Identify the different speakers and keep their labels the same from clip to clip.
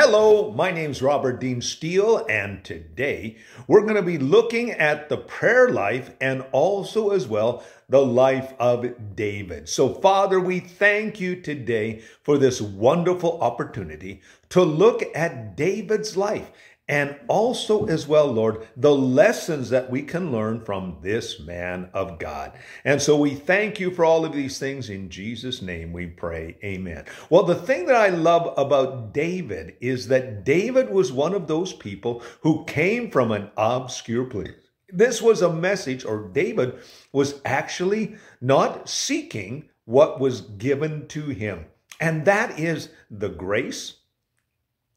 Speaker 1: Hello, my name's Robert Dean Steel, and today we're going to be looking at the prayer life and also as well the life of David. So, Father, we thank you today for this wonderful opportunity to look at David's life and also as well, Lord, the lessons that we can learn from this man of God. And so we thank you for all of these things. In Jesus' name we pray. Amen. Well, the thing that I love about David is that David was one of those people who came from an obscure place. This was a message, or David was actually not seeking what was given to him. And that is the grace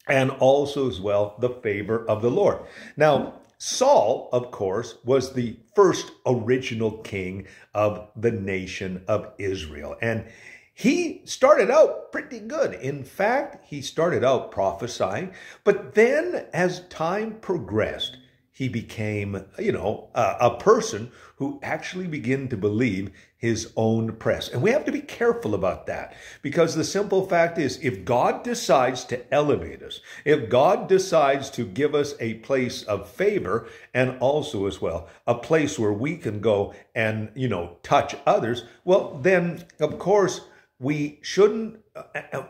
Speaker 1: and also as well the favor of the Lord. Now, Saul, of course, was the first original king of the nation of Israel. And he started out pretty good. In fact, he started out prophesying, but then as time progressed, he became, you know, a, person who actually began to believe his own press. And we have to be careful about that because the simple fact is if God decides to elevate us, if God decides to give us a place of favor and also as well a place where we can go and, you know, touch others, well, then of course we shouldn't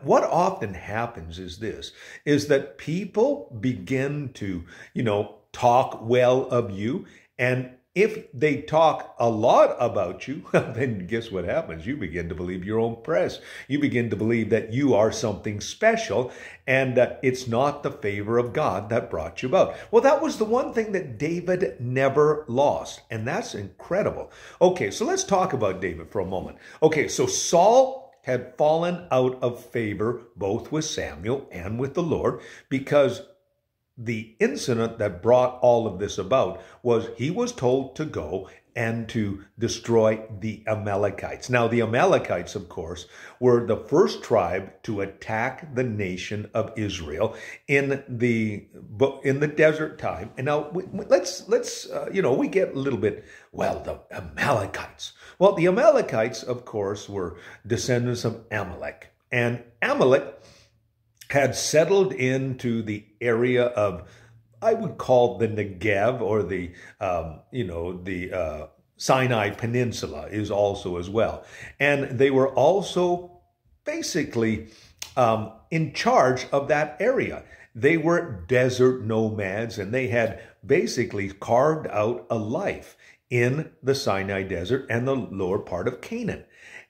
Speaker 1: what often happens is this is that people begin to you know talk well of you. And if they talk a lot about you, then guess what happens? You begin to believe your own press. You begin to believe that you are something special and that it's not the favor of God that brought you about. Well, that was the one thing that David never lost. And that's incredible. Okay, so let's talk about David for a moment. Okay, so Saul had fallen out of favor both with Samuel and with the Lord because the incident that brought all of this about was he was told to go and to destroy the Amalekites. Now, the Amalekites, of course, were the first tribe to attack the nation of Israel in the in the desert time. And now let's let's uh, you know we get a little bit well the Amalekites. Well, the Amalekites, of course, were descendants of Amalek, and Amalek had settled into the area of, I would call the Negev or the, um, you know, the uh, Sinai Peninsula is also as well. And they were also basically um, in charge of that area. They were desert nomads and they had basically carved out a life in the Sinai desert and the lower part of Canaan.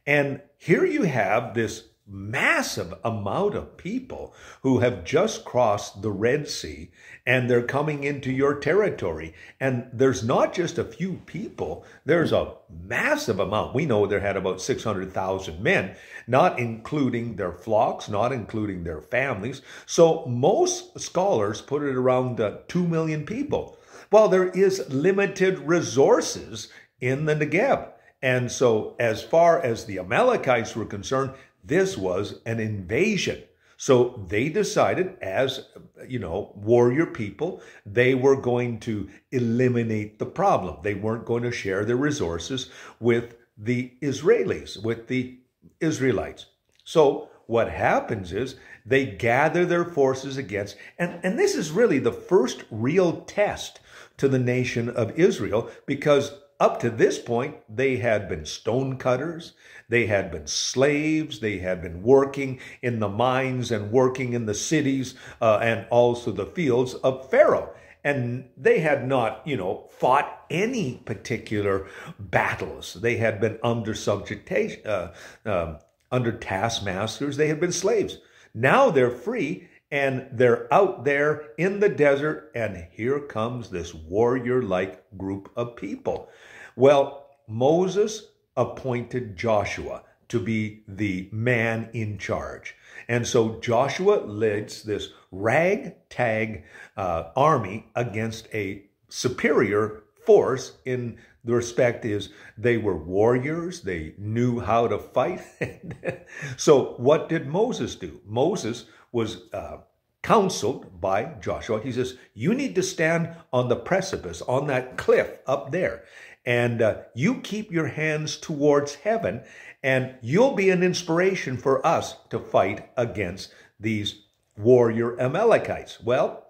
Speaker 1: And here you have this massive amount of people who have just crossed the Red Sea and they're coming into your territory. And there's not just a few people, there's a massive amount. We know there had about 600,000 men, not including their flocks, not including their families. So most scholars put it around uh, 2 million people. Well, there is limited resources in the Negev. And so, as far as the Amalekites were concerned, this was an invasion. So they decided, as you know, warrior people, they were going to eliminate the problem. They weren't going to share their resources with the Israelis, with the Israelites. So what happens is they gather their forces against, and, and this is really the first real test to the nation of Israel because up to this point, they had been stonecutters, they had been slaves, they had been working in the mines and working in the cities uh, and also the fields of Pharaoh. And they had not, you know, fought any particular battles. They had been under subjugation, uh, um, under taskmasters. They had been slaves. Now they're free and they're out there in the desert, and here comes this warrior like group of people. Well, Moses appointed Joshua to be the man in charge. And so Joshua leads this ragtag uh, army against a superior force in the respect is they were warriors, they knew how to fight. so what did Moses do? Moses was uh, counseled by Joshua. He says, You need to stand on the precipice, on that cliff up there. And uh, you keep your hands towards heaven, and you'll be an inspiration for us to fight against these warrior Amalekites. Well,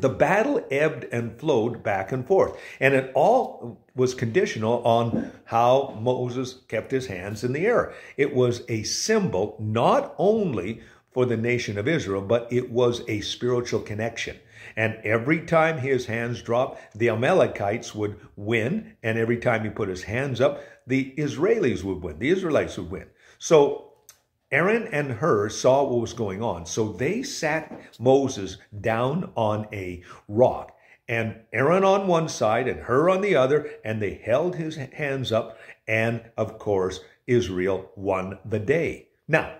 Speaker 1: the battle ebbed and flowed back and forth. And it all was conditional on how Moses kept his hands in the air. It was a symbol not only for the nation of Israel, but it was a spiritual connection. And every time his hands dropped, the Amalekites would win. And every time he put his hands up, the Israelis would win. The Israelites would win. So Aaron and Hur saw what was going on. So they sat Moses down on a rock. And Aaron on one side and Hur on the other, and they held his hands up. And of course, Israel won the day. Now,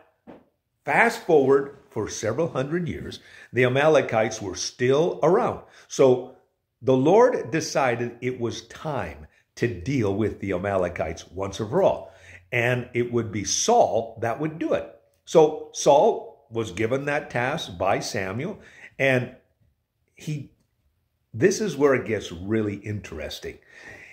Speaker 1: fast forward for several hundred years, the Amalekites were still around. So the Lord decided it was time to deal with the Amalekites once and for all. And it would be Saul that would do it. So Saul was given that task by Samuel, and he this is where it gets really interesting.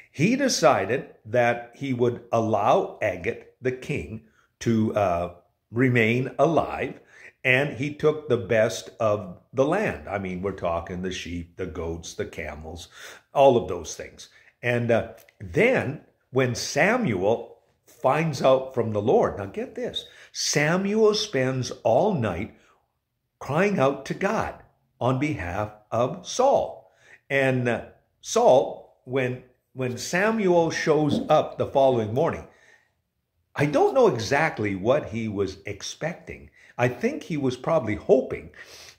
Speaker 1: He decided that he would allow Agag, the king, to uh, remain alive and he took the best of the land. I mean, we're talking the sheep, the goats, the camels, all of those things. And uh, then when Samuel finds out from the Lord, now get this Samuel spends all night crying out to God on behalf of Saul. And uh, Saul, when when Samuel shows up the following morning, I don't know exactly what he was expecting. I think he was probably hoping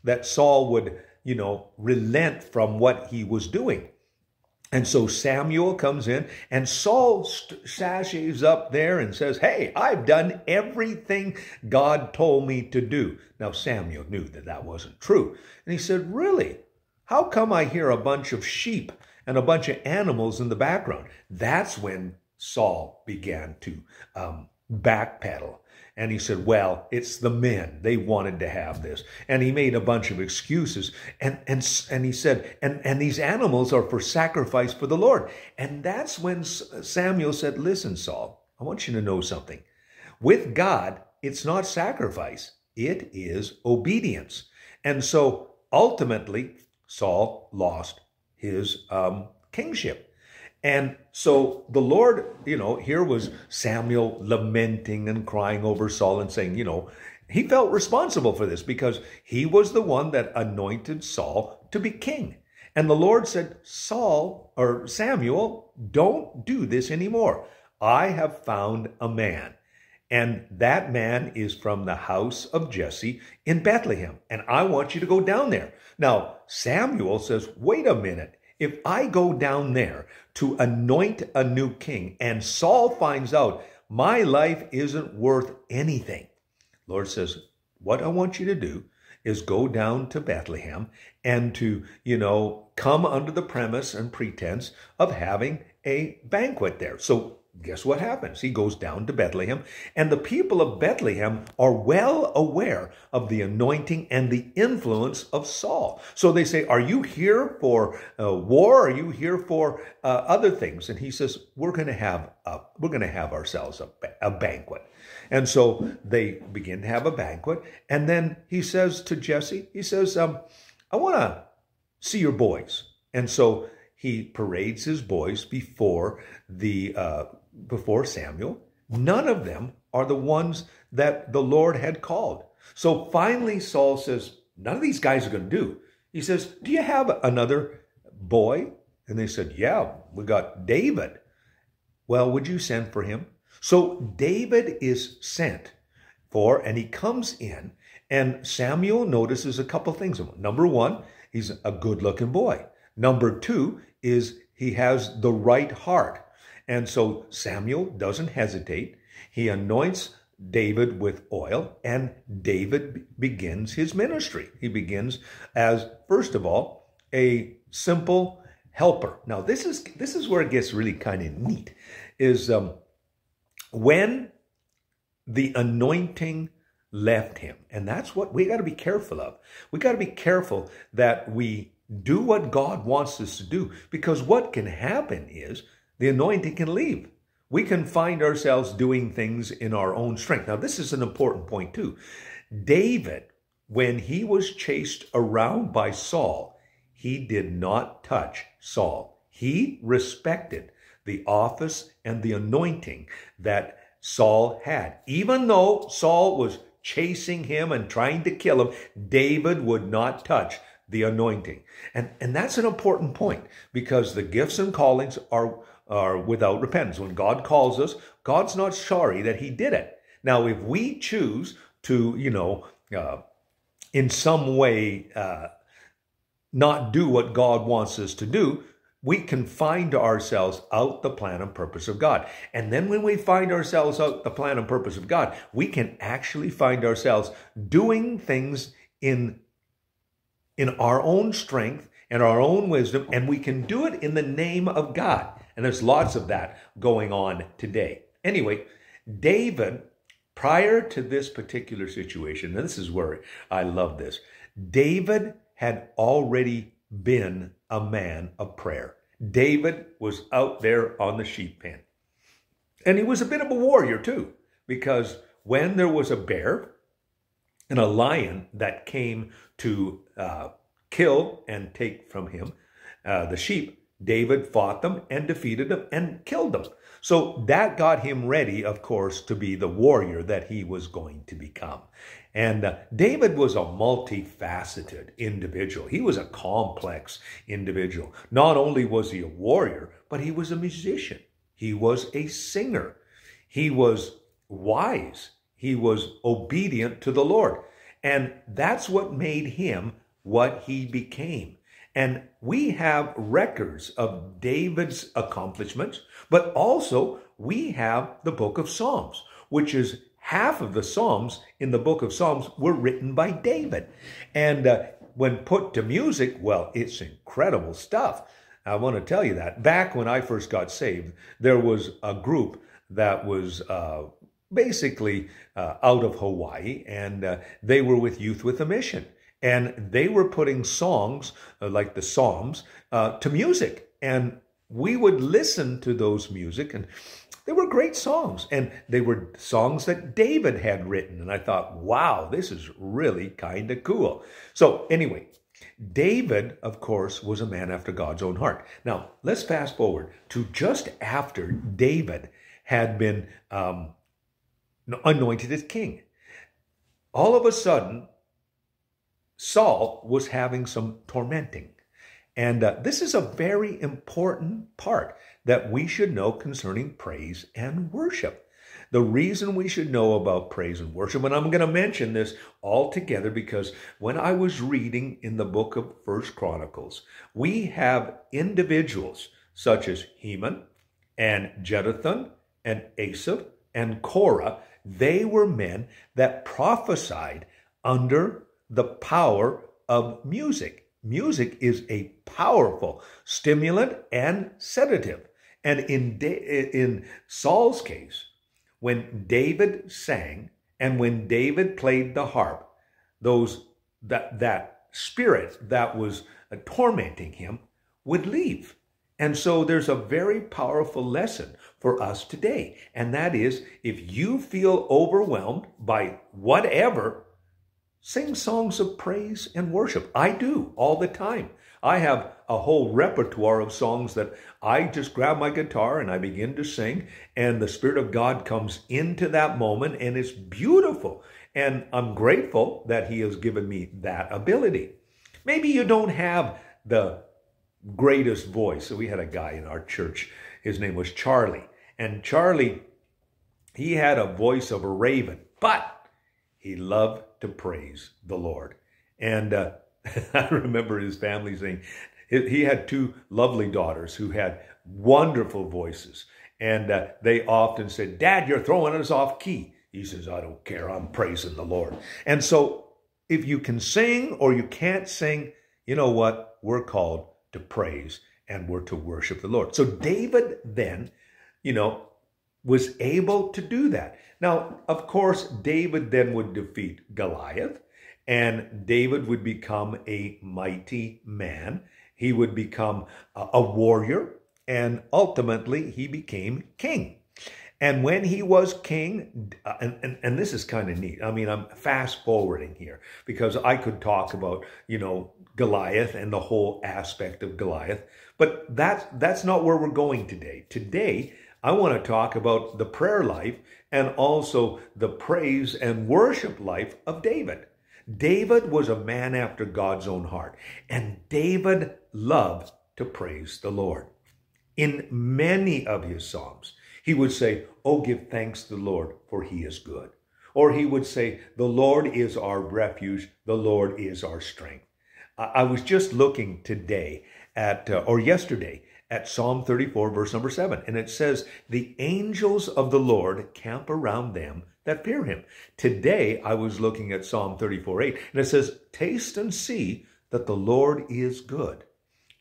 Speaker 1: that Saul would, you know, relent from what he was doing. And so Samuel comes in, and Saul sashes up there and says, Hey, I've done everything God told me to do. Now, Samuel knew that that wasn't true. And he said, Really? How come I hear a bunch of sheep and a bunch of animals in the background? That's when Saul began to um, backpedal. And he said, Well, it's the men. They wanted to have this. And he made a bunch of excuses. And, and, and he said, and, and these animals are for sacrifice for the Lord. And that's when Samuel said, Listen, Saul, I want you to know something. With God, it's not sacrifice, it is obedience. And so ultimately, Saul lost his um, kingship. And so the Lord, you know, here was Samuel lamenting and crying over Saul and saying, you know, he felt responsible for this because he was the one that anointed Saul to be king. And the Lord said, Saul or Samuel, don't do this anymore. I have found a man. And that man is from the house of Jesse in Bethlehem. And I want you to go down there. Now, Samuel says, wait a minute. If I go down there to anoint a new king and Saul finds out my life isn't worth anything, Lord says, what I want you to do is go down to Bethlehem and to, you know, come under the premise and pretense of having a banquet there. So guess what happens? He goes down to Bethlehem, and the people of Bethlehem are well aware of the anointing and the influence of Saul. So they say, Are you here for uh, war? Are you here for uh, other things? And he says, We're going to have a, we're going to have ourselves a, a banquet. And so they begin to have a banquet. And then he says to Jesse, He says, um, I want to see your boys. And so he parades his boys before the uh, before Samuel. None of them are the ones that the Lord had called. So finally, Saul says, None of these guys are going to do. He says, Do you have another boy? And they said, Yeah, we got David. Well, would you send for him? So David is sent for, and he comes in, and Samuel notices a couple things. Number one, he's a good looking boy. Number two is he has the right heart. And so Samuel doesn't hesitate. He anoints David with oil, and David begins his ministry. He begins as, first of all, a simple helper. Now, this is this is where it gets really kind of neat. Is um, when the anointing left him, and that's what we got to be careful of. We got to be careful that we do what God wants us to do, because what can happen is the anointing can leave. We can find ourselves doing things in our own strength. Now, this is an important point too. David when he was chased around by Saul, he did not touch Saul. He respected the office and the anointing that Saul had. Even though Saul was chasing him and trying to kill him, David would not touch the anointing. And, and that's an important point because the gifts and callings are, are without repentance. When God calls us, God's not sorry that he did it. Now, if we choose to, you know, uh, in some way uh, not do what God wants us to do, we can find ourselves out the plan and purpose of God. And then when we find ourselves out the plan and purpose of God, we can actually find ourselves doing things in, in our own strength and our own wisdom, and we can do it in the name of God. And there's lots of that going on today. Anyway, David, prior to this particular situation, and this is where I love this, David had already been a man of prayer. David was out there on the sheep pen. And he was a bit of a warrior too, because when there was a bear and a lion that came to uh, kill and take from him uh, the sheep, David fought them and defeated them and killed them. So that got him ready, of course, to be the warrior that he was going to become. And uh, David was a multifaceted individual. He was a complex individual. Not only was he a warrior, but he was a musician. He was a singer. He was wise. He was obedient to the Lord. And that's what made him what he became. And we have records of David's accomplishments, but also we have the book of Psalms, which is half of the Psalms in the book of Psalms were written by David. And uh, when put to music, well, it's incredible stuff. I want to tell you that. Back when I first got saved, there was a group that was uh, basically uh, out of Hawaii, and uh, they were with Youth with a Mission. And they were putting songs uh, like the Psalms uh, to music. And we would listen to those music and they were great songs, and they were songs that David had written. And I thought, wow, this is really kind of cool. So, anyway, David, of course, was a man after God's own heart. Now, let's fast forward to just after David had been um, anointed as king. All of a sudden, Saul was having some tormenting. And uh, this is a very important part that we should know concerning praise and worship. The reason we should know about praise and worship, and I'm going to mention this all together because when I was reading in the book of First Chronicles, we have individuals such as Heman and Jeduthun and Asaph and Korah. They were men that prophesied under the power of music. Music is a powerful stimulant and sedative. And in, in Saul's case, when David sang and when David played the harp, those that, that spirit that was uh, tormenting him would leave. And so there's a very powerful lesson for us today. And that is if you feel overwhelmed by whatever, sing songs of praise and worship. I do all the time. I have a whole repertoire of songs that I just grab my guitar and I begin to sing, and the Spirit of God comes into that moment, and it's beautiful. And I'm grateful that He has given me that ability. Maybe you don't have the greatest voice. So we had a guy in our church, his name was Charlie. And Charlie, he had a voice of a raven, but he loved to praise the Lord. And uh, I remember his family saying he had two lovely daughters who had wonderful voices. And uh, they often said, Dad, you're throwing us off key. He says, I don't care. I'm praising the Lord. And so if you can sing or you can't sing, you know what? We're called to praise and we're to worship the Lord. So David then, you know, was able to do that. Now, of course, David then would defeat Goliath and David would become a mighty man. He would become a warrior, and ultimately he became king. And when he was king, uh, and, and, and this is kind of neat. I mean, I'm fast forwarding here because I could talk about, you know, Goliath and the whole aspect of Goliath, but that's, that's not where we're going today. Today, I want to talk about the prayer life and also the praise and worship life of David. David was a man after God's own heart, and David loved to praise the Lord. In many of his Psalms, he would say, Oh, give thanks to the Lord, for he is good. Or he would say, The Lord is our refuge, the Lord is our strength. I was just looking today at, uh, or yesterday, at Psalm 34, verse number 7, and it says, The angels of the Lord camp around them that fear him. Today, I was looking at Psalm 34 8, and it says, Taste and see that the Lord is good,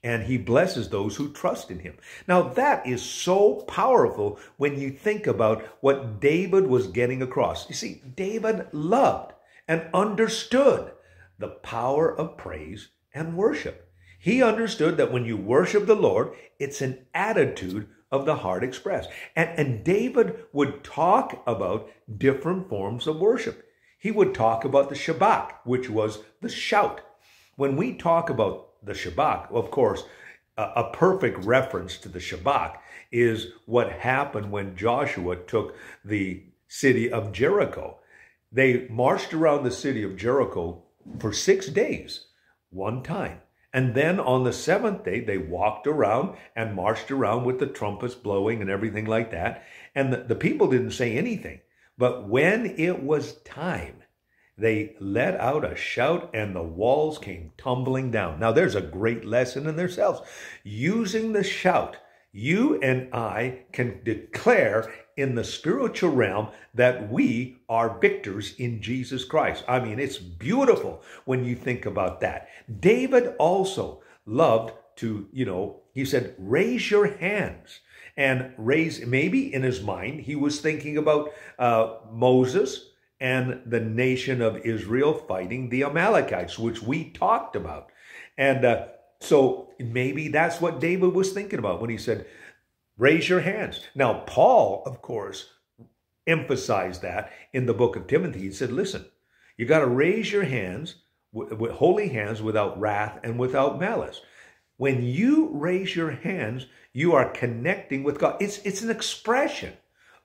Speaker 1: and he blesses those who trust in him. Now, that is so powerful when you think about what David was getting across. You see, David loved and understood the power of praise and worship. He understood that when you worship the Lord, it's an attitude of the heart expressed. And, and David would talk about different forms of worship. He would talk about the Shabach, which was the shout. When we talk about the Shabach, of course, a, a perfect reference to the Shabach is what happened when Joshua took the city of Jericho. They marched around the city of Jericho for six days, one time. And then on the seventh day, they walked around and marched around with the trumpets blowing and everything like that. And the, the people didn't say anything. But when it was time, they let out a shout and the walls came tumbling down. Now, there's a great lesson in themselves. Using the shout, you and I can declare in the spiritual realm that we are victors in Jesus Christ. I mean, it's beautiful when you think about that. David also loved to, you know, he said, raise your hands and raise, maybe in his mind, he was thinking about uh, Moses and the nation of Israel fighting the Amalekites, which we talked about. And uh, so maybe that's what David was thinking about when he said, Raise your hands. Now, Paul, of course, emphasized that in the book of Timothy. He said, listen, you got to raise your hands, with holy hands, without wrath and without malice. When you raise your hands, you are connecting with God. It's, it's an expression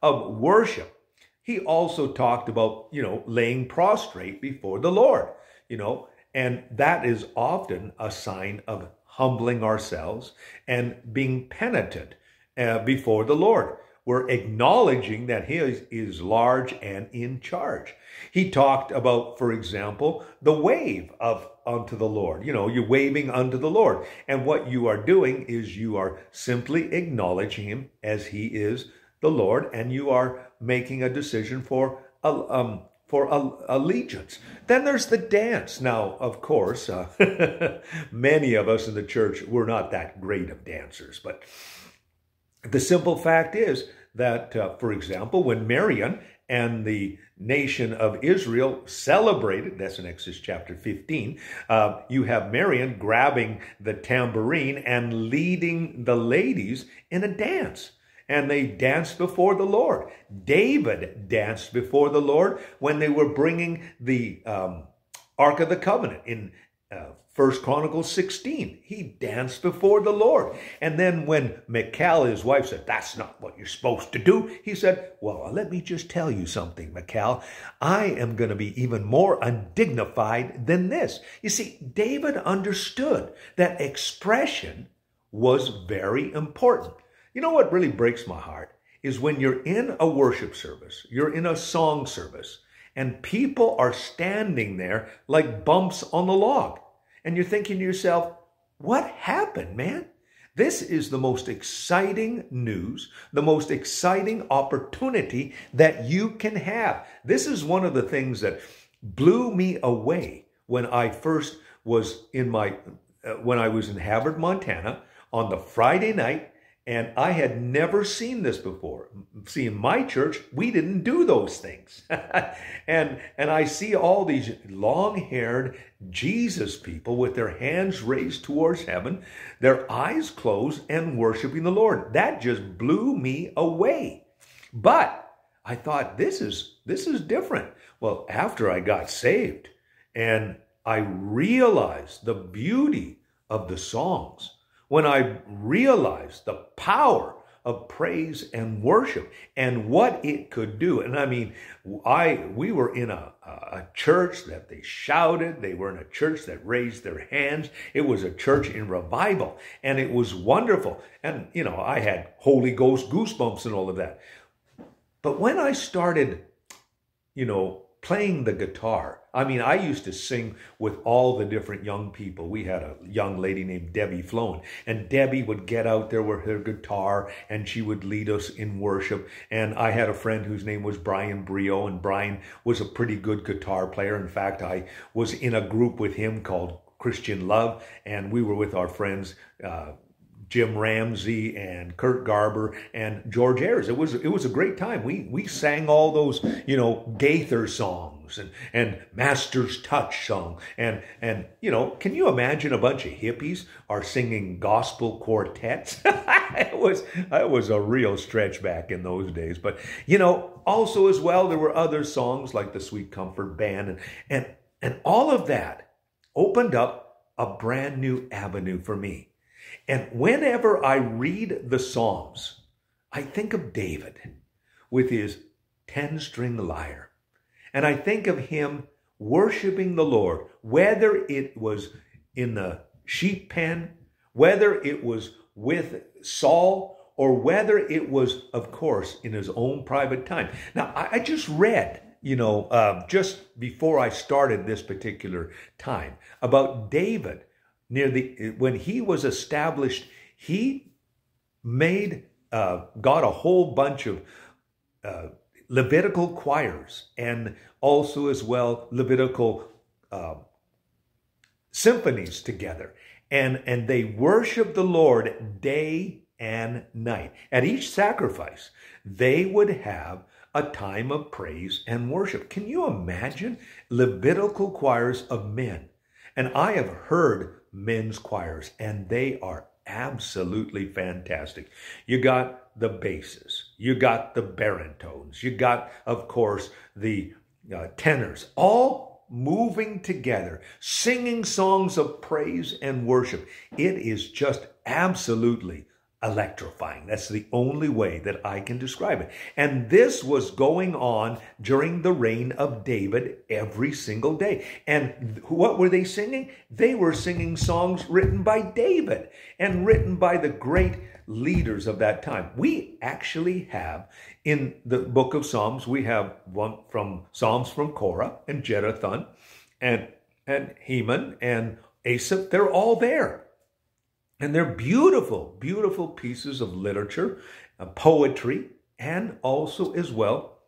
Speaker 1: of worship. He also talked about, you know, laying prostrate before the Lord, you know, and that is often a sign of humbling ourselves and being penitent uh, before the Lord. We're acknowledging that He is, is large and in charge. He talked about, for example, the wave of unto the Lord. You know, you're waving unto the Lord. And what you are doing is you are simply acknowledging Him as He is the Lord, and you are making a decision for um, for allegiance. Then there's the dance. Now, of course, uh, many of us in the church, we're not that great of dancers, but the simple fact is that, uh, for example, when Miriam and the nation of Israel celebrated, that's in Exodus chapter 15, uh, you have Miriam grabbing the tambourine and leading the ladies in a dance. And they danced before the Lord. David danced before the Lord when they were bringing the um, Ark of the Covenant in uh, First Chronicles 16. He danced before the Lord. And then when Michal, his wife, said, That's not what you're supposed to do, he said, Well, let me just tell you something, Michal. I am going to be even more undignified than this. You see, David understood that expression was very important. You know what really breaks my heart is when you're in a worship service, you're in a song service, and people are standing there like bumps on the log. And you're thinking to yourself, what happened, man? This is the most exciting news, the most exciting opportunity that you can have. This is one of the things that blew me away when I first was in my, uh, when I was in Havre, Montana on the Friday night and I had never seen this before. See, in my church, we didn't do those things. and, and I see all these long haired Jesus people with their hands raised towards heaven, their eyes closed, and worshiping the Lord. That just blew me away. But I thought this is this is different. Well, after I got saved and I realized the beauty of the songs, when I realized the power of praise and worship and what it could do. And I mean, I we were in a, a church that they shouted. They were in a church that raised their hands. It was a church in revival, and it was wonderful. And you know, I had Holy Ghost goosebumps and all of that. But when I started, you know, playing the guitar. I mean, I used to sing with all the different young people. We had a young lady named Debbie Flown, and Debbie would get out there with her guitar and she would lead us in worship. And I had a friend whose name was Brian Brio, and Brian was a pretty good guitar player. In fact, I was in a group with him called Christian Love, and we were with our friends. Uh, Jim Ramsey and Kurt Garber and George Ayers. It was it was a great time. We we sang all those you know Gaither songs and and Master's Touch song and and you know can you imagine a bunch of hippies are singing gospel quartets? it was it was a real stretch back in those days. But you know also as well there were other songs like the Sweet Comfort Band and and and all of that opened up a brand new avenue for me and whenever I read the Psalms, I think of David with his 10 string lyre. And I think of him worshiping the Lord, whether it was in the sheep pen, whether it was with Saul, or whether it was, of course, in his own private time. Now, I just read, you know, uh, just before I started this particular time about David near the when he was established, he made uh, got a whole bunch of uh, Levitical choirs and also as well Levitical uh, symphonies together, and and they worship the Lord day and night. At each sacrifice, they would have a time of praise and worship. Can you imagine Levitical choirs of men? And I have heard men's choirs, and they are absolutely fantastic. You got the basses, you got the baritones, you got, of course, the uh, tenors, all moving together, singing songs of praise and worship. It is just absolutely electrifying. That's the only way that I can describe it. And this was going on during the reign of David every single day. And what were they singing? They were singing songs written by David and written by the great leaders of that time. We actually have in the book of Psalms, we have one from Psalms from Korah and Jeduthun and, and Heman and Asaph. They're all there. And they're beautiful, beautiful pieces of literature, uh, poetry, and also as well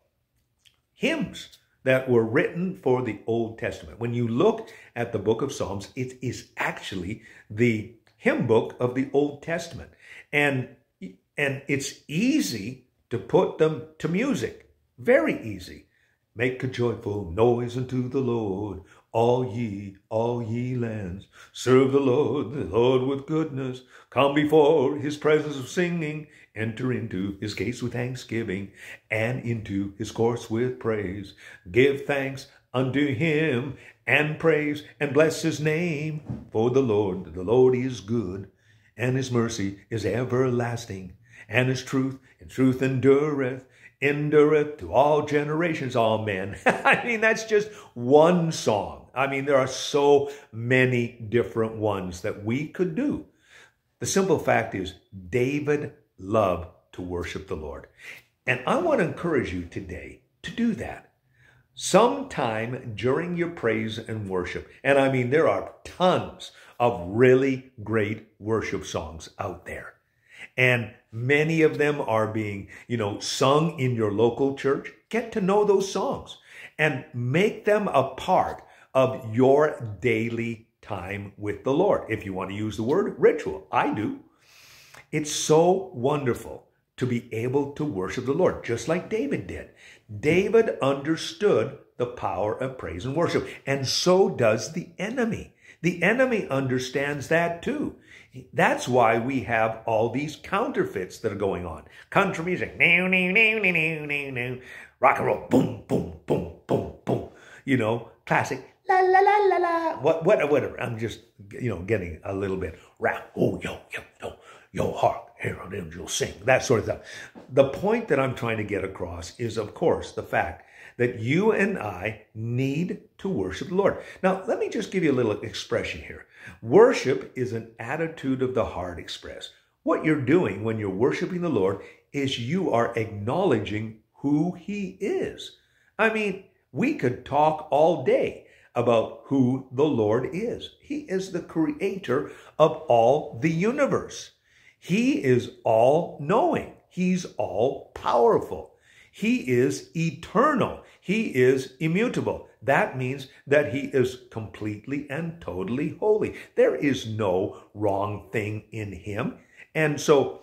Speaker 1: hymns that were written for the Old Testament. When you look at the book of Psalms, it is actually the hymn book of the Old Testament. And, and it's easy to put them to music. Very easy. Make a joyful noise unto the Lord, all ye, all ye lands, serve the Lord, the Lord with goodness. Come before his presence of singing, enter into his gates with thanksgiving, and into his courts with praise. Give thanks unto him, and praise, and bless his name. For the Lord, the Lord is good, and his mercy is everlasting, and his truth, and truth endureth endureth to all generations, amen. I mean, that's just one song. I mean, there are so many different ones that we could do. The simple fact is, David loved to worship the Lord. And I want to encourage you today to do that. Sometime during your praise and worship, and I mean, there are tons of really great worship songs out there. And many of them are being, you know, sung in your local church. Get to know those songs and make them a part of your daily time with the Lord. If you want to use the word ritual, I do. It's so wonderful to be able to worship the Lord, just like David did. David understood the power of praise and worship, and so does the enemy. The enemy understands that too. That's why we have all these counterfeits that are going on. Country music, new, new, new, new, new, new, new. Rock and roll, boom, boom, boom, boom, boom. You know, classic, la la la la. What, what, whatever. I'm just, you know, getting a little bit rap. Oh, yo, yo, yo, yo, hark, herald angels sing. That sort of stuff. The point that I'm trying to get across is, of course, the fact that you and I need to worship the Lord. Now, let me just give you a little expression here. Worship is an attitude of the heart expressed. What you're doing when you're worshiping the Lord is you are acknowledging who He is. I mean, we could talk all day about who the Lord is. He is the creator of all the universe. He is all knowing. He's all powerful. He is eternal. He is immutable. That means that he is completely and totally holy. There is no wrong thing in him. And so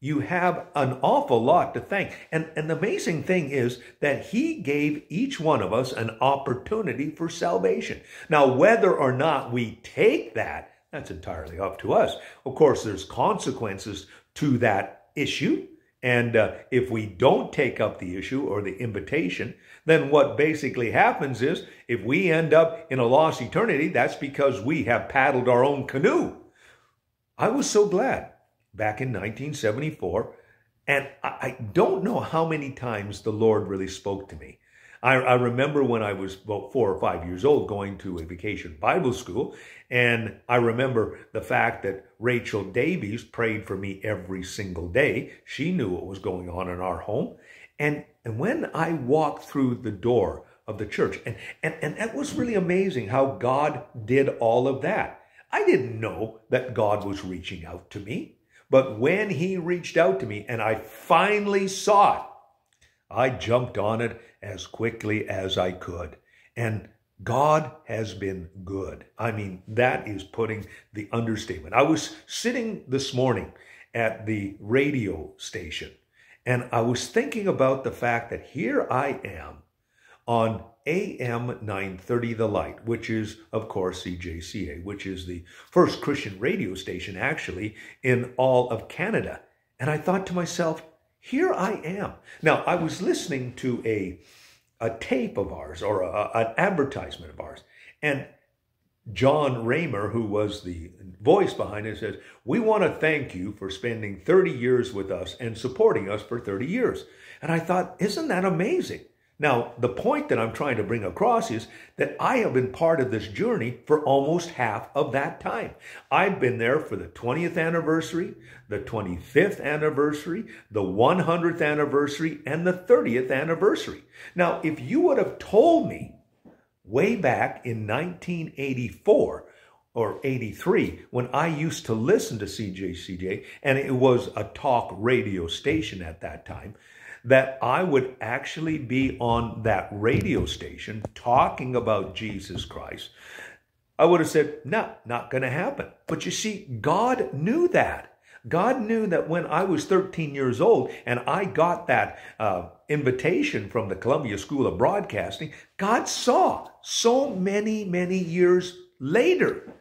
Speaker 1: you have an awful lot to thank. And, and the amazing thing is that he gave each one of us an opportunity for salvation. Now, whether or not we take that, that's entirely up to us. Of course, there's consequences to that issue. And uh, if we don't take up the issue or the invitation, then what basically happens is if we end up in a lost eternity, that's because we have paddled our own canoe. I was so glad back in 1974, and I don't know how many times the Lord really spoke to me. I, I, remember when I was about four or five years old going to a vacation Bible school, and I remember the fact that Rachel Davies prayed for me every single day. She knew what was going on in our home. And, and when I walked through the door of the church, and, and, and that was really amazing how God did all of that. I didn't know that God was reaching out to me. But when he reached out to me and I finally saw it, I jumped on it as quickly as I could. And God has been good. I mean, that is putting the understatement. I was sitting this morning at the radio station and I was thinking about the fact that here I am on AM 930 The Light, which is, of course, CJCA, which is the first Christian radio station actually in all of Canada. And I thought to myself, here I am. Now, I was listening to a, a tape of ours or a, an advertisement of ours, and John Raymer, who was the voice behind it, says, We want to thank you for spending 30 years with us and supporting us for 30 years. And I thought, Isn't that amazing? Now, the point that I'm trying to bring across is that I have been part of this journey for almost half of that time. I've been there for the 20th anniversary, the 25th anniversary, the 100th anniversary, and the 30th anniversary. Now, if you would have told me way back in 1984 or 83 when I used to listen to CJCA, and it was a talk radio station at that time, that I would actually be on that radio station talking about Jesus Christ, I would have said, no, not going to happen. But you see, God knew that. God knew that when I was 13 years old and I got that uh, invitation from the Columbia School of Broadcasting, God saw so many, many years later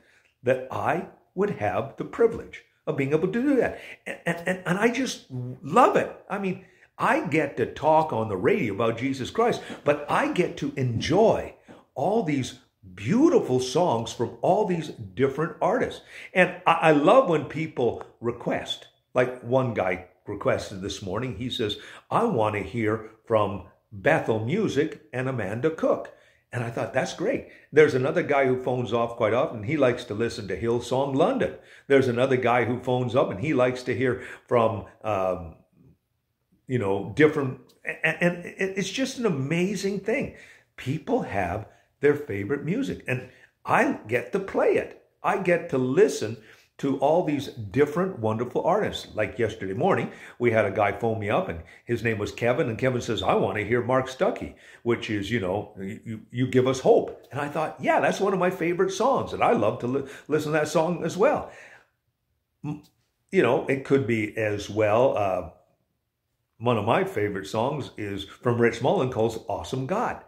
Speaker 1: that I would have the privilege of being able to do that. And, and, and I just love it. I mean, I get to talk on the radio about Jesus Christ, but I get to enjoy all these beautiful songs from all these different artists. And I, I love when people request, like one guy requested this morning. He says, I want to hear from Bethel Music and Amanda Cook. And I thought, that's great. There's another guy who phones off quite often. He likes to listen to Hillsong London. There's another guy who phones up and he likes to hear from um, you know, different. And, and it's just an amazing thing. People have their favorite music, and I get to play it. I get to listen to all these different wonderful artists. Like yesterday morning, we had a guy phone me up and his name was Kevin. And Kevin says, I want to hear Mark Stuckey, which is, you know, you, you give us hope. And I thought, yeah, that's one of my favorite songs. And I love to li- listen to that song as well. You know, it could be as well, uh, one of my favorite songs is from Rich Mullin called Awesome God.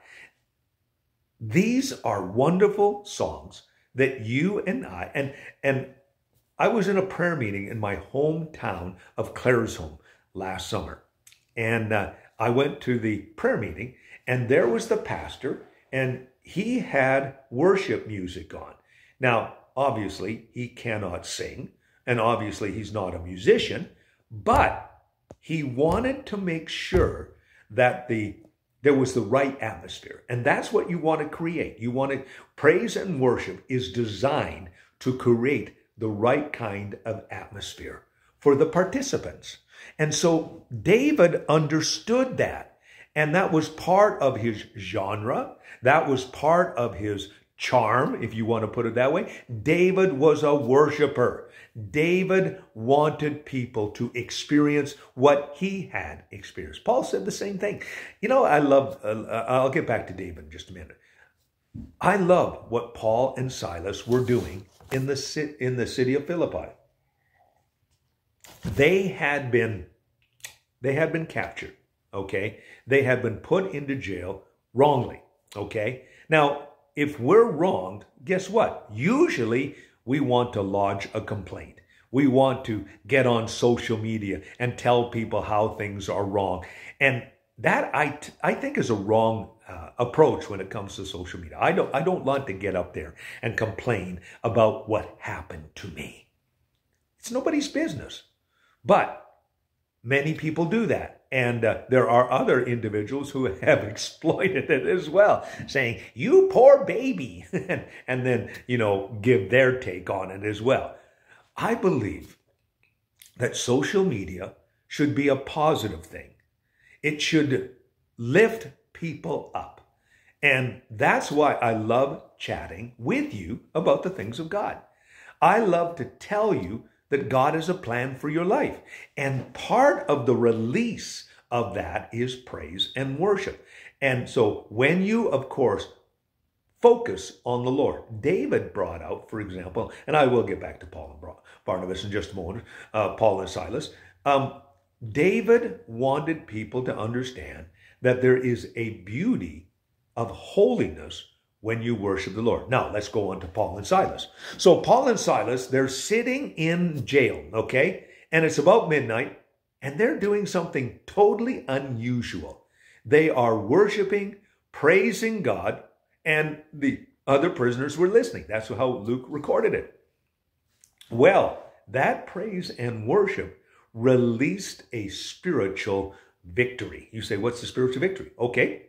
Speaker 1: These are wonderful songs that you and I, and, and I was in a prayer meeting in my hometown of Claresholm last summer. And uh, I went to the prayer meeting, and there was the pastor, and he had worship music on. Now, obviously, he cannot sing, and obviously, he's not a musician, but he wanted to make sure that the there was the right atmosphere. And that's what you want to create. You want to praise and worship is designed to create the right kind of atmosphere for the participants. And so David understood that. And that was part of his genre. That was part of his charm, if you want to put it that way. David was a worshiper. David wanted people to experience what he had experienced. Paul said the same thing. You know, I love, uh, I'll get back to David in just a minute. I love what Paul and Silas were doing in the, in the city of Philippi. They had been, they had been captured, okay? They had been put into jail wrongly, okay? Now, if we're wronged, guess what? Usually we want to lodge a complaint. We want to get on social media and tell people how things are wrong. And that I, t- I think is a wrong uh, approach when it comes to social media. I don't, I don't want to get up there and complain about what happened to me. It's nobody's business. But many people do that. And uh, there are other individuals who have exploited it as well, saying, you poor baby, and then, you know, give their take on it as well. I believe that social media should be a positive thing. It should lift people up. And that's why I love chatting with you about the things of God. I love to tell you that God has a plan for your life. And part of the release of that is praise and worship. And so when you, of course, focus on the Lord, David brought out, for example, and I will get back to Paul and Barnabas in just a moment, uh, Paul and Silas. Um, David wanted people to understand that there is a beauty of holiness when you worship the Lord. Now, let's go on to Paul and Silas. So, Paul and Silas, they're sitting in jail, okay? And it's about midnight, and they're doing something totally unusual. They are worshiping, praising God, and the other prisoners were listening. That's how Luke recorded it. Well, that praise and worship released a spiritual victory. You say, what's the spiritual victory? Okay,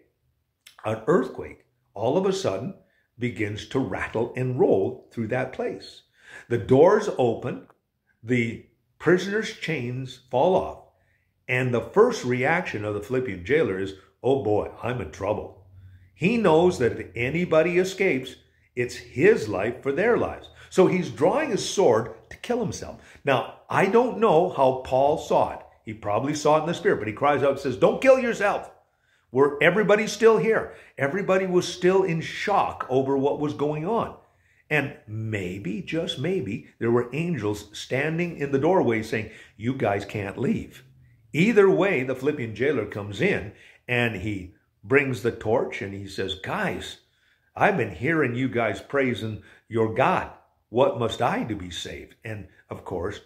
Speaker 1: an earthquake all of a sudden begins to rattle and roll through that place. The doors open, the prisoner's chains fall off, and the first reaction of the Philippian jailer is, oh boy, I'm in trouble. He knows that if anybody escapes, it's his life for their lives. So he's drawing his sword to kill himself. Now, I don't know how Paul saw it. He probably saw it in the spirit, but he cries out and says, Don't kill yourself. Where everybody's still here. Everybody was still in shock over what was going on. And maybe, just maybe, there were angels standing in the doorway saying, You guys can't leave. Either way, the Philippian jailer comes in and he brings the torch and he says, Guys, I've been hearing you guys praising your God. What must I do to be saved? And of course,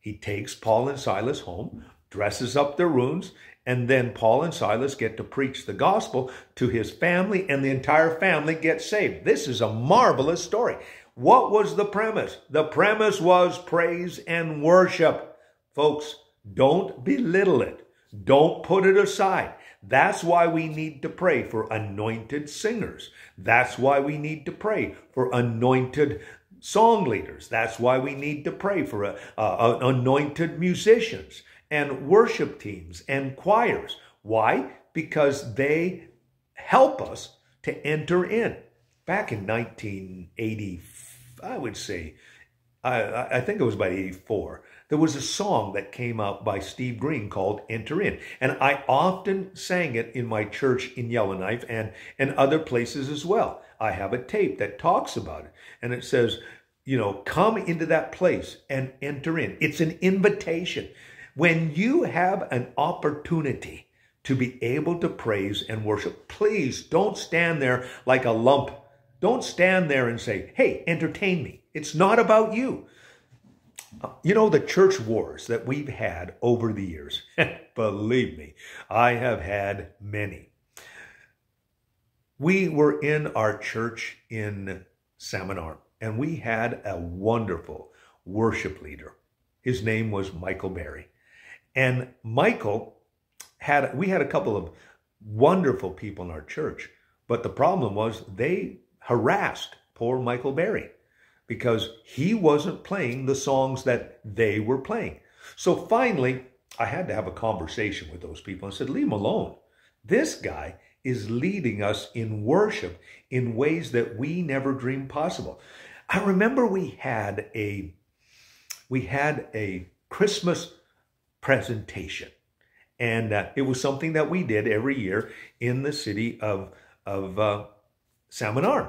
Speaker 1: he takes Paul and Silas home, dresses up their wounds, and then Paul and Silas get to preach the gospel to his family, and the entire family gets saved. This is a marvelous story. What was the premise? The premise was praise and worship. Folks, don't belittle it. Don't put it aside. That's why we need to pray for anointed singers. That's why we need to pray for anointed song leaders. That's why we need to pray for a, a anointed musicians and worship teams and choirs. Why? Because they help us to enter in. Back in 1980, I would say, I, I think it was about 84, there was a song that came out by Steve Green called Enter In. And I often sang it in my church in Yellowknife and, and other places as well. I have a tape that talks about it. And it says, you know, come into that place and enter in. It's an invitation. When you have an opportunity to be able to praise and worship, please don't stand there like a lump Don't stand there and say, hey, entertain me. It's not about you. You know, the church wars that we've had over the years, believe me, I have had many. We were in our church in Salmon Arm, and we had a wonderful worship leader. His name was Michael Berry. And Michael had, we had a couple of wonderful people in our church, but the problem was they harassed poor Michael Berry because he wasn't playing the songs that they were playing. So finally, I had to have a conversation with those people and said, leave him alone. This guy is leading us in worship in ways that we never dreamed possible. I remember we had a we had a Christmas presentation, and uh, it was something that we did every year in the city of of uh, Salmon Arm,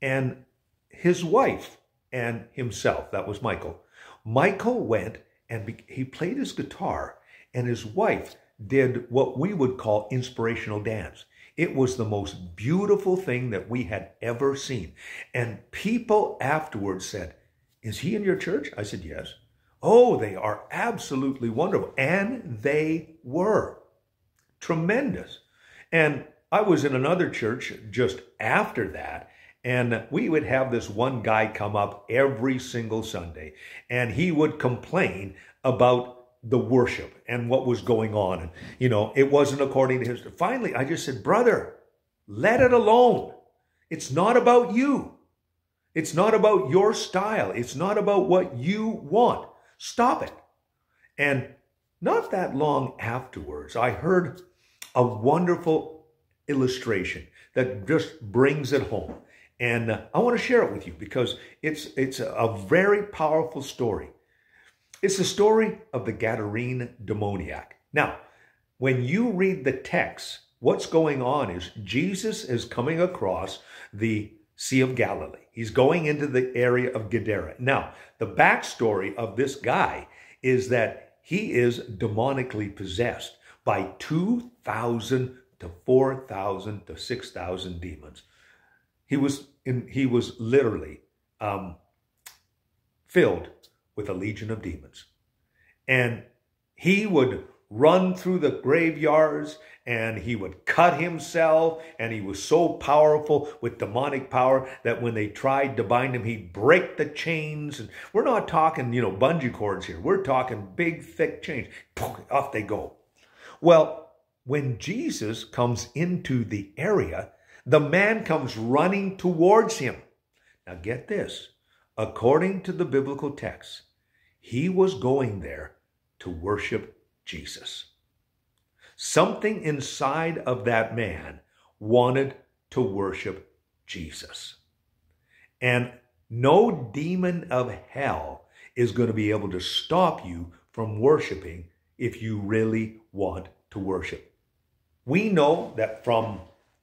Speaker 1: and his wife and himself. That was Michael. Michael went and be, he played his guitar, and his wife did what we would call inspirational dance. It was the most beautiful thing that we had ever seen. And people afterwards said, Is he in your church? I said, Yes. Oh, they are absolutely wonderful. And they were tremendous. And I was in another church just after that. And we would have this one guy come up every single Sunday, and he would complain about the worship and what was going on. And, you know, it wasn't according to his. Finally, I just said, brother, let it alone. It's not about you. It's not about your style. It's not about what you want. Stop it. And not that long afterwards, I heard a wonderful illustration that just brings it home. And uh, I want to share it with you because it's, it's a very powerful story. It's the story of the Gadarene demoniac. Now, when you read the text, what's going on is Jesus is coming across the Sea of Galilee. He's going into the area of Gadara. Now, the backstory of this guy is that he is demonically possessed by 2,000 to 4,000 to 6,000 demons. He was in, he was literally um, filled with a legion of demons. And he would run through the graveyards and he would cut himself and he was so powerful with demonic power that when they tried to bind him he'd break the chains. And we're not talking you know bungee cords here. We're talking big thick chains. Off they go. Well when jesus comes into the area the man comes running towards him. Now get this. According to the biblical text he was going there to worship Jesus. Something inside of that man wanted to worship Jesus. And no demon of hell is going to be able to stop you from worshiping if you really want to worship. We know that from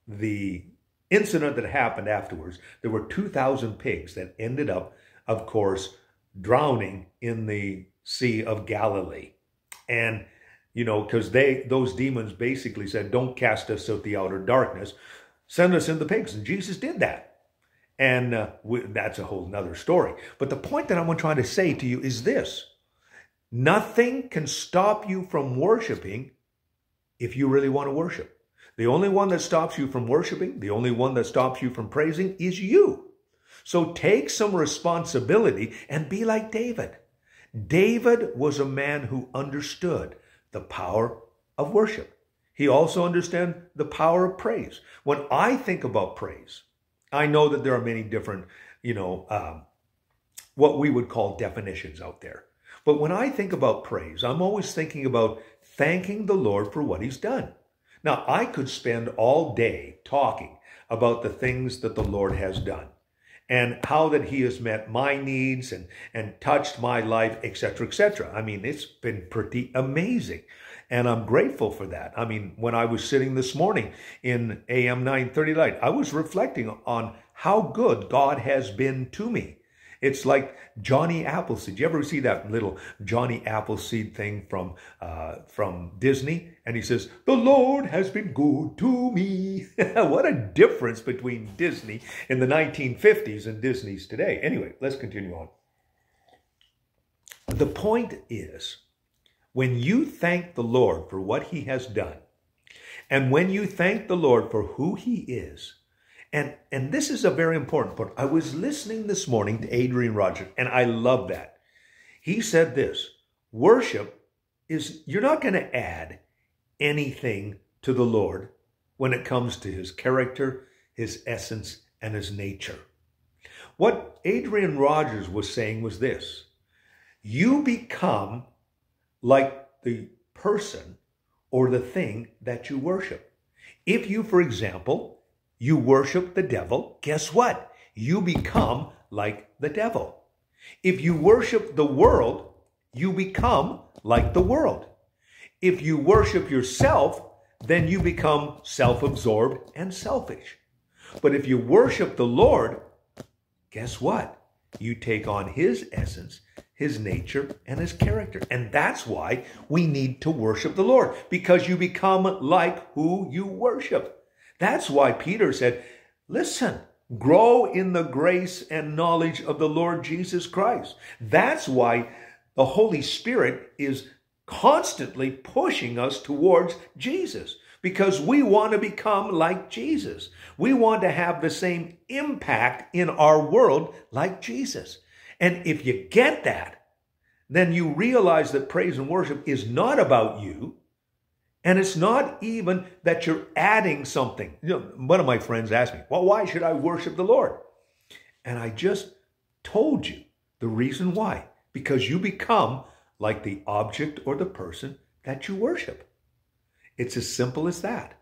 Speaker 1: the incident that happened afterwards, there were 2,000 pigs that ended up, of course, drowning in the Sea of Galilee. And, you know, because they, those demons basically said, don't cast us out the outer darkness, send us in the pigs. And Jesus did that. And uh, we, that's a whole nother story. But the point that I'm trying to say to you is this. Nothing can stop you from worshiping if you really want to worship. The only one that stops you from worshiping, the only one that stops you from praising is you. So take some responsibility and be like David. David was a man who understood the power of worship. He also understood the power of praise. When I think about praise, I know that there are many different, you know, um, what we would call definitions out there. But when I think about praise, I'm always thinking about thanking the Lord for what he's done. Now, I could spend all day talking about the things that the Lord has done and how that he has met my needs and, and touched my life, etc., etc. I mean, it's been pretty amazing. And I'm grateful for that. I mean, when I was sitting this morning in AM 930 Light, I was reflecting on how good God has been to me. It's like Johnny Appleseed. You ever see that little Johnny Appleseed thing from uh, from Disney? And he says, "The Lord has been good to me." what a difference between Disney in the 1950s and Disney's today. Anyway, let's continue on. The point is, when you thank the Lord for what He has done, and when you thank the Lord for who He is, and, and this is a very important point. I was listening this morning to Adrian Rogers, and I love that. He said this worship is, you're not going to add anything to the Lord when it comes to his character, his essence, and his nature. What Adrian Rogers was saying was this you become like the person or the thing that you worship. If you, for example, you worship the devil, guess what? You become like the devil. If you worship the world, you become like the world. If you worship yourself, then you become self absorbed and selfish. But if you worship the Lord, guess what? You take on His essence, His nature, and His character. And that's why we need to worship the Lord, because you become like who you worship. That's why Peter said, Listen, grow in the grace and knowledge of the Lord Jesus Christ. That's why the Holy Spirit is constantly pushing us towards Jesus because we want to become like Jesus. We want to have the same impact in our world like Jesus. And if you get that, then you realize that praise and worship is not about you. And it's not even that you're adding something. You know, one of my friends asked me, Well, why should I worship the Lord? And I just told you the reason why. Because you become like the object or the person that you worship. It's as simple as that.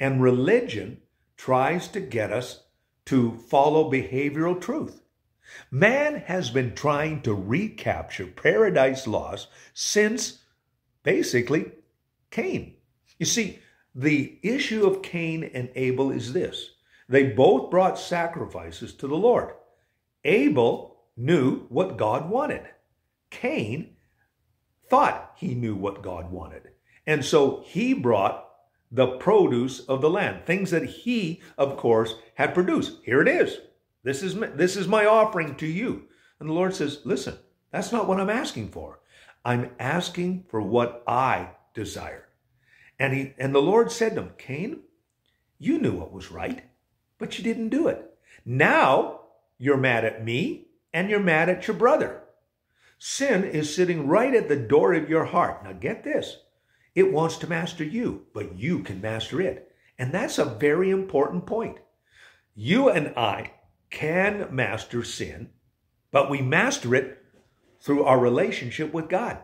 Speaker 1: And religion tries to get us to follow behavioral truth. Man has been trying to recapture paradise lost since basically Cain. You see, the issue of Cain and Abel is this they both brought sacrifices to the Lord. Abel knew what God wanted, Cain thought he knew what God wanted. And so he brought the produce of the land, things that he, of course, had produced. Here it is. This is, this is my offering to you. And the Lord says, Listen, that's not what I'm asking for. I'm asking for what I desire. And he and the Lord said to him, Cain, you knew what was right, but you didn't do it. Now you're mad at me and you're mad at your brother. Sin is sitting right at the door of your heart. Now get this. It wants to master you, but you can master it. And that's a very important point. You and I can master sin, but we master it through our relationship with God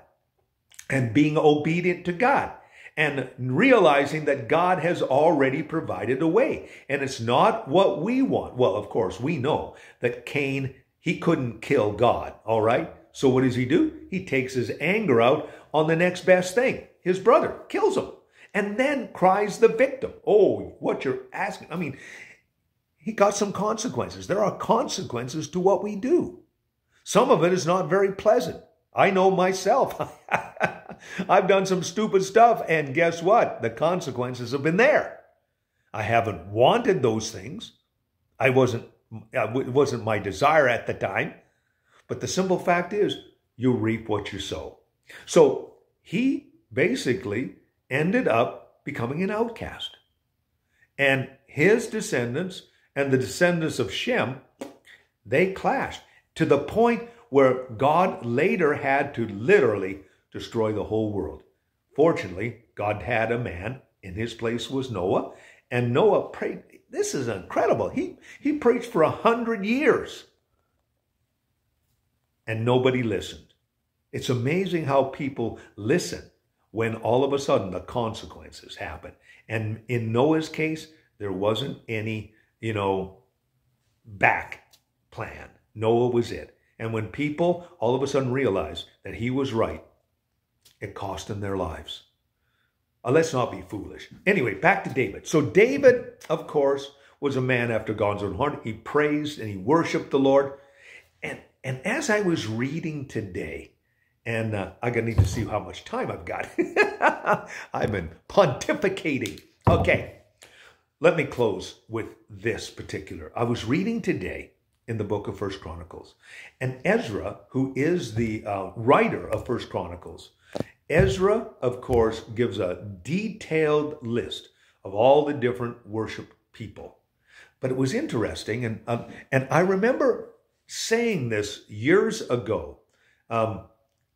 Speaker 1: and being obedient to God and realizing that God has already provided a way. And it's not what we want. Well, of course, we know that Cain, he couldn't kill God, all right? So what does he do? He takes his anger out on the next best thing. His brother kills him and then cries the victim. Oh, what you're asking. I mean, he got some consequences. There are consequences to what we do. Some of it is not very pleasant. I know myself. I've done some stupid stuff, and guess what? The consequences have been there. I haven't wanted those things. I wasn't, it wasn't my desire at the time. But the simple fact is, you reap what you sow. So he basically ended up becoming an outcast. And his descendants and the descendants of Shem, they clashed to the point where God later had to literally destroy the whole world. Fortunately, God had a man, in his place was Noah, and Noah prayed. This is incredible. He, he preached for a hundred years, and nobody listened. It's amazing how people listen when all of a sudden the consequences happen. And in Noah's case, there wasn't any, you know, back plan. Noah was it. And when people all of a sudden realized that he was right, it cost them their lives. Uh, let's not be foolish. Anyway, back to David. So, David, of course, was a man after God's own heart. He praised and he worshiped the Lord. And, and as I was reading today, and uh, I'm going to need to see how much time I've got. I've been pontificating. Okay, let me close with this particular. I was reading today in the book of First Chronicles, and Ezra, who is the uh, writer of First Chronicles, Ezra, of course, gives a detailed list of all the different worship people. But it was interesting, and um, and I remember saying this years ago. Um,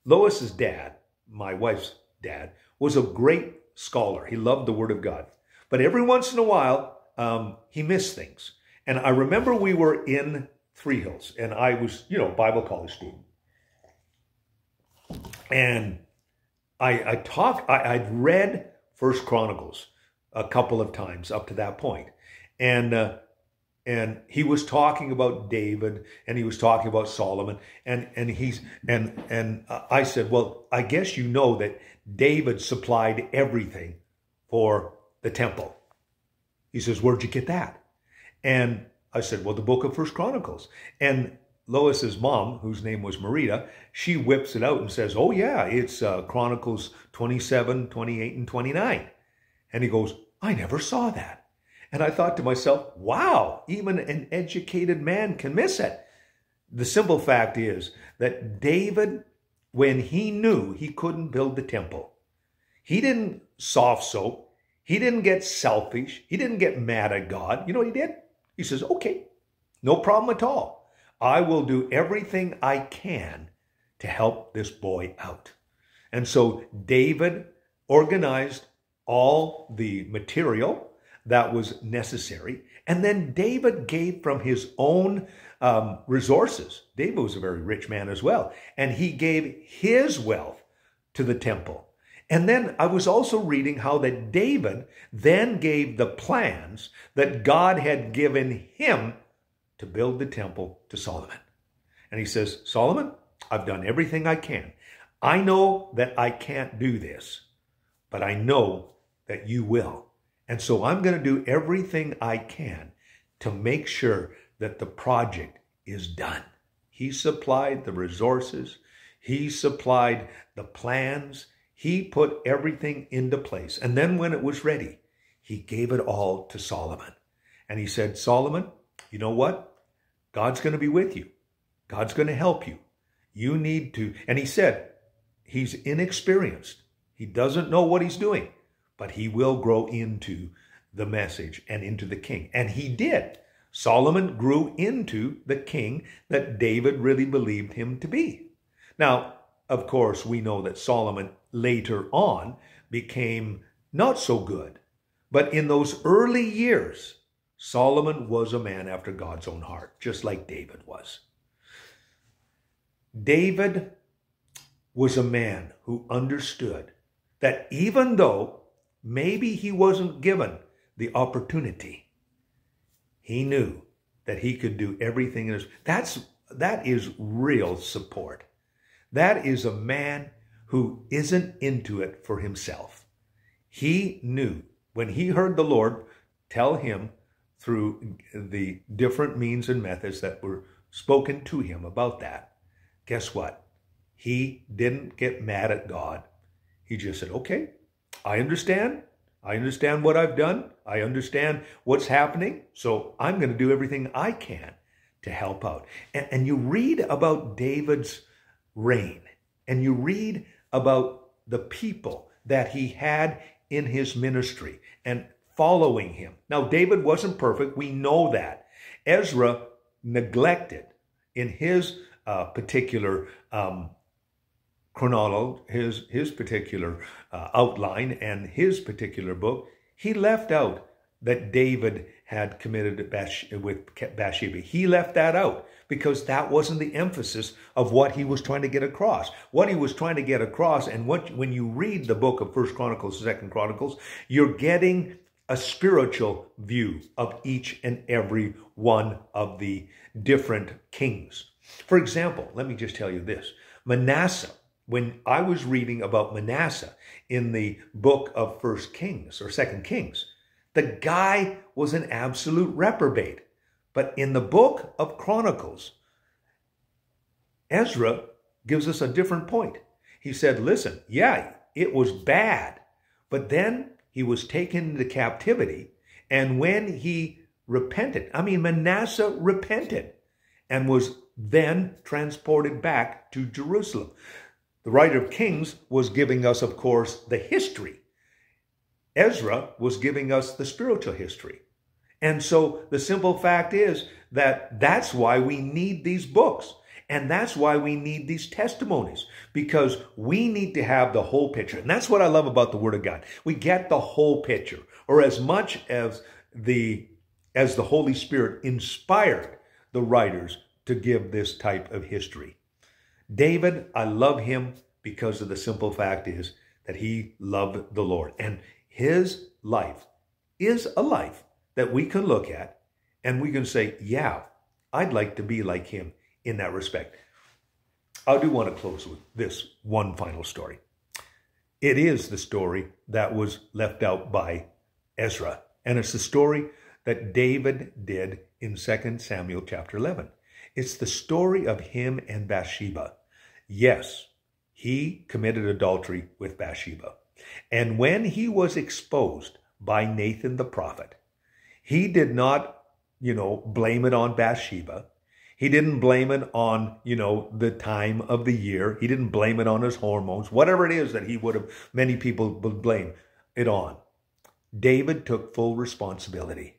Speaker 1: Lois's dad, my wife's dad, was a great scholar. He loved the Word of God, but every once in a while um, he missed things. And I remember we were in Three Hills, and I was, you know, Bible college student, and I, I talk. I, I'd read First Chronicles a couple of times up to that point, and uh, and he was talking about David and he was talking about Solomon and and he's and and I said, well, I guess you know that David supplied everything for the temple. He says, where'd you get that? And I said, well, the book of First Chronicles. And Lois's mom, whose name was Marita, she whips it out and says, oh yeah, it's uh, Chronicles 27, 28, and 29. And he goes, I never saw that. And I thought to myself, wow, even an educated man can miss it. The simple fact is that David, when he knew he couldn't build the temple, he didn't soft soap. He didn't get selfish. He didn't get mad at God. You know what he did? He says, okay, no problem at all. I will do everything I can to help this boy out. And so David organized all the material that was necessary. And then David gave from his own um, resources. David was a very rich man as well. And he gave his wealth to the temple. And then I was also reading how that David then gave the plans that God had given him to build the temple to Solomon. And he says, Solomon, I've done everything I can. I know that I can't do this, but I know that you will. And so I'm going to do everything I can to make sure that the project is done. He supplied the resources, he supplied the plans, he put everything into place. And then when it was ready, he gave it all to Solomon. And he said, Solomon, you know what? God's going to be with you. God's going to help you. You need to. And he said, he's inexperienced. He doesn't know what he's doing but he will grow into the message and into the king. And he did. Solomon grew into the king that David really believed him to be. Now, of course, we know that Solomon later on became not so good. But in those early years, Solomon was a man after God's own heart, just like David was. David was a man who understood that even though Maybe he wasn't given the opportunity. He knew that he could do everything. In his, that's, that is real support. That is a man who isn't into it for himself. He knew when he heard the Lord tell him through the different means and methods that were spoken to him about that, guess what? He didn't get mad at God. He just said, okay, I understand. I understand what I've done. I understand what's happening. So I'm going to do everything I can to help out. And, and you read about David's reign and you read about the people that he had in his ministry and following him. Now, David wasn't perfect. We know that. Ezra neglected in his uh, particular um, chronology, his, his particular uh, outline and his particular book, he left out that David had committed Bath- with Bathsheba. He left that out because that wasn't the emphasis of what he was trying to get across. What he was trying to get across, and what, when you read the book of First Chronicles, Second Chronicles, you're getting a spiritual view of each and every one of the different kings. For example, let me just tell you this Manasseh when I was reading about Manasseh in the book of First Kings or Second Kings, the guy was an absolute reprobate. But in the book of Chronicles, Ezra gives us a different point. He said, listen, yeah, it was bad, but then he was taken into captivity. And when he repented, I mean, Manasseh repented and was then transported back to Jerusalem. The writer of Kings was giving us, of course, the history. Ezra was giving us the spiritual history. And so the simple fact is that that's why we need these books. And that's why we need these testimonies because we need to have the whole picture. And that's what I love about the Word of God. We get the whole picture, or as much as the as the Holy Spirit inspired the writers to give this type of history. David, I love him because of the simple fact is that he loved the Lord. And his life is a life that we can look at and we can say, yeah, I'd like to be like him in that respect. I do want to close with this one final story. It is the story that was left out by Ezra, and it's the story that David did in 2 Samuel chapter 11. It's the story of him and Bathsheba. Yes, he committed adultery with Bathsheba. And when he was exposed by Nathan the prophet, he did not, you know, blame it on Bathsheba. He didn't blame it on, you know, the time of the year. He didn't blame it on his hormones, whatever it is that he would have, many people would blame it on. David took full responsibility.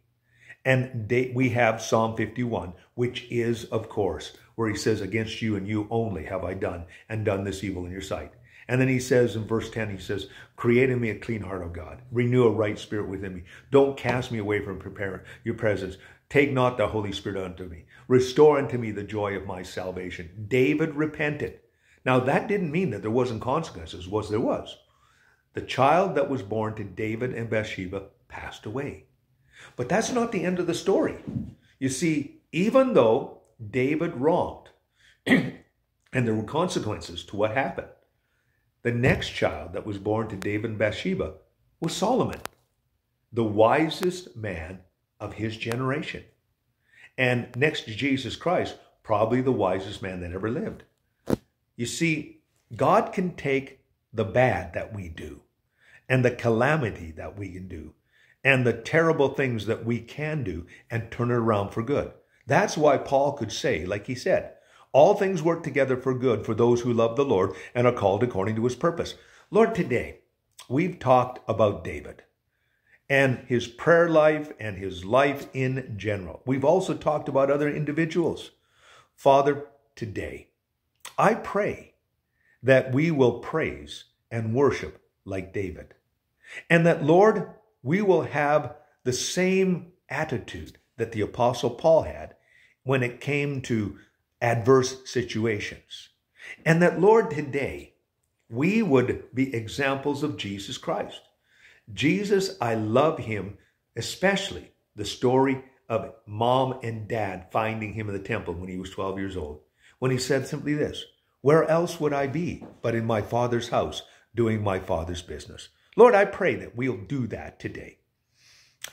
Speaker 1: And we have Psalm 51, which is, of course, where he says, Against you and you only have I done, and done this evil in your sight. And then he says in verse 10, he says, Create in me a clean heart, O God. Renew a right spirit within me. Don't cast me away from your presence. Take not the Holy Spirit unto me. Restore unto me the joy of my salvation. David repented. Now, that didn't mean that there wasn't consequences. Was there was. The child that was born to David and Bathsheba passed away. But that's not the end of the story. You see, even though David wronged, and there were consequences to what happened, the next child that was born to David and Bathsheba was Solomon, the wisest man of his generation. And next to Jesus Christ, probably the wisest man that ever lived. You see, God can take the bad that we do and the calamity that we can do and the terrible things that we can do and turn it around for good. That's why Paul could say, like he said, all things work together for good for those who love the Lord and are called according to his purpose. Lord, today we've talked about David and his prayer life and his life in general. We've also talked about other individuals. Father, today I pray that we will praise and worship like David. And that, Lord, we will have the same attitude that the Apostle Paul had when it came to adverse situations. And that, Lord, today we would be examples of Jesus Christ. Jesus, I love him, especially the story of mom and dad finding him in the temple when he was 12 years old, when he said simply this Where else would I be but in my father's house doing my father's business? Lord, I pray that we'll do that today.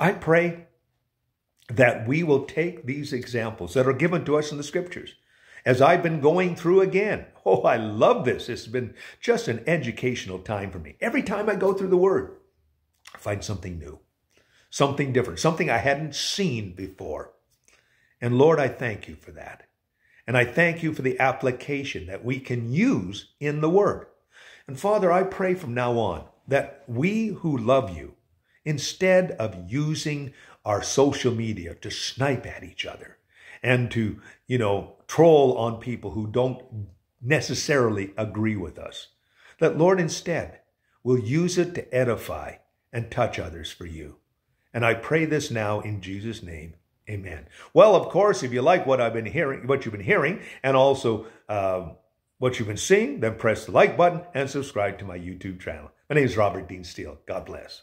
Speaker 1: I pray that we will take these examples that are given to us in the scriptures. As I've been going through again, oh, I love this. It's been just an educational time for me. Every time I go through the Word, I find something new, something different, something I hadn't seen before. And Lord, I thank you for that. And I thank you for the application that we can use in the Word. And Father, I pray from now on that we who love you, instead of using our social media to snipe at each other and to, you know, troll on people who don't necessarily agree with us, that Lord instead will use it to edify and touch others for you. And I pray this now in Jesus' name. Amen. Well, of course, if you like what I've been hearing, what you've been hearing, and also uh, what you've been seeing, then press the like button and subscribe to my YouTube channel. My name is Robert Dean Steel. God bless.